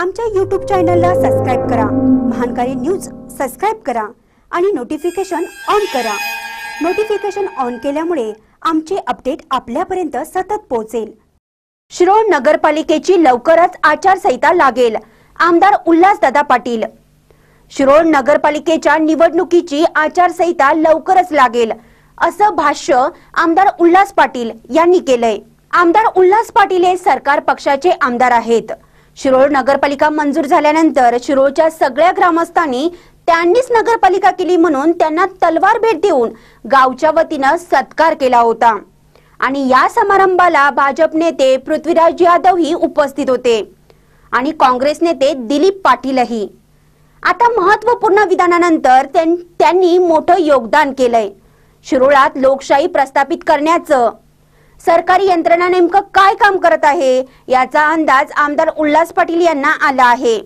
आमच्या यूट्यूब चॅनलला सबस्क्राईब करा. महानकारी न्यूज सबस्क्राईब करा आणि नोटिफिकेशन ऑन करा. नोटिफिकेशन ऑन केल्यामुळे आमचे अपडेट आपल्यापर्यंत सतत पोहोचेल. शिरोळ नगरपालिकेची लवकरच आचारसंहिता लागेल आमदार उल्हासदादा पाटील. शिरोळ नगरपालिकेच्या निवडणुकीची आचारसंहिता लवकरच लागेल असं भाष्य आमदार उल्हास पाटील यांनी केलंय. आमदार उल्हास पाटील हे सरकार पक्षाचे आमदार आहेत. शिरोळ नगरपालिका मंजूर झाल्यानंतर शिरोळच्या सगळ्या ग्रामस्थांनी त्यांनीच नगरपालिका केली म्हणून त्यांना तलवार भेट देऊन गावच्या वतीनं सत्कार केला होता. आणि या समारंभाला भाजप नेते पृथ्वीराज यादव ही उपस्थित होते. आणि काँग्रेस नेते दिलीप पाटीलही. आता महत्त्वपूर्ण विधानानंतर त्यांनी मोठं योगदान केलंय. शिरोळात लोकशाही प्रस्थापित करण्याचं सरकारी यंत्रणा नेमकं काय काम करत आहे? याचा अंदाज आमदार उल्हास पाटील यांना आला आहे.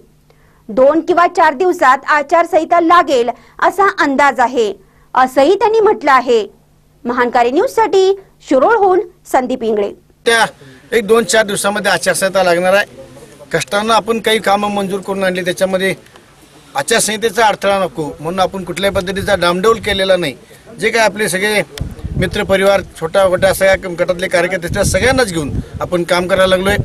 दोन किंवा चार दिवसात आचारसंहिता लागेल असा अंदाज आहे. असंही त्यांनी म्हटलं आहे. महानकारी न्यूजसाठी शिरोळहून संदीप इंगळे. त्या एक दोन चार दिवसामध्ये आचारसंहिता लागणार आहे. कष्टानं आपण काही कामं मंजूर करून आणली त्याच्यामध्ये आचारसंहितेचा अडथळा नको. म्हणून आपण कुठल्याही पद्धतीचा डामडौल केलेला नाही. जे काय आपले सगळे मित्र परिवार छोट्या मोठ्या सगळ्या गटातले कार्यकर्ते सगळ्यांनाच घेऊन आपण काम करायला लागलोय.